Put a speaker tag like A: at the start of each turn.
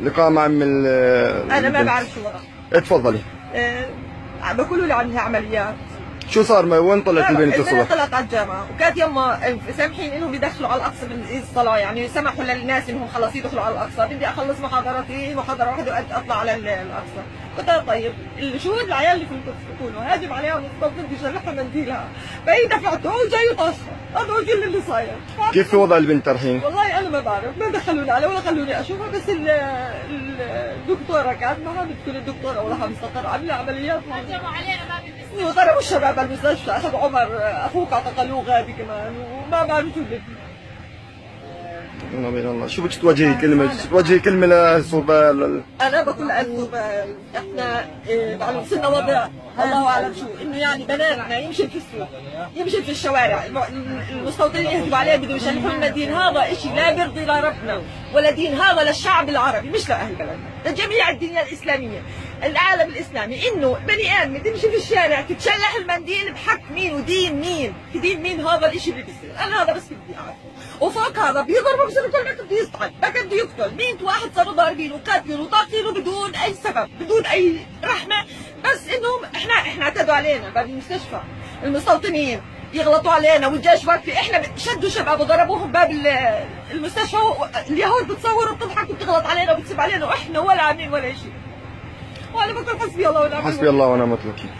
A: لقاء مع ام ال-
B: أنا ما. بعرف شو وضع
A: اتفضلي
B: آه، عم بقولوا لي عنها عمليات.
A: شو صار ما وين طلعت البنت الصبح؟
B: طلعت على الجامعة. وكانت يما سامحين إنهم يدخلوا على الأقصى من الصلاة يعني سمحوا للناس إنهم خلص يدخلوا على الأقصى. بدي أخلص محاضرتي محاضرة واحدة وأد- أطلع على ال- الأقصى. قلت لها طيب الشهود العيال اللي في بيكونوا هاجم عليها ونصطف بدي يشرحها منديلها فهي دفعته وجاي طاشها هذا هو كل اللي صاير.
A: كيف وضع البنت الحين؟
B: والله أنا ما بعرف. ما دخلوني عليه ولا خلوني أشوفها بس ال- ال- الدكتورة كانت معها بتكون الدكتورة ولا مستقر عامله عمليات.
C: هجموا علينا ما بالمستشفى
B: وضربوا الشباب المستشفى. أخذوا عمر أخوك اعتقلوه غادي كمان. وما بعرف شو فيه
A: نبي الله. شو بدك توجهي كلمة؟ توجهي كلمة للصوبة لل-
B: أنا بقول لكم إحنا معلوم صرنا وضع الله أعلم شو إنه يعني بناتنا يمشي في السوق يمشي في الشوارع الم- المستوطنين يهجموا عليه بدهم يشرحوا لنا دين هذا شيء لا بيرضي لربنا ولا دين هذا للشعب العربي مش لأهل بلدنا لجميع الدنيا الإسلامية. العالم الإسلامي إنه بني آدم تمشي في الشارع تتشلح المنديل بحق مين ودين مين. دين مين؟ هذا الشيء اللي بيصير. أنا هذا بس بدي أعرف. وفوق هذا بصير كل ما بده يسطعن ما بده يقتل. 100 واحد صاروا ضاربينه وقاتلينه وطاقينه بدون أي سبب بدون أي رحمة. بس إنهم إحنا إحنا اعتدوا علينا باب المستشفى. المستوطنين يغلطوا علينا والجيش واقفه إحنا شدوا شباب وضربوهم باب ال- المستشفى. اليهود بتصور وبتضحك وبتغلط علينا وبتسب علينا. وإحنا ولا عاملين ولا شيء وأنا بقول حسبي الله ونعم
A: حسبي الله ونعم الوكيل.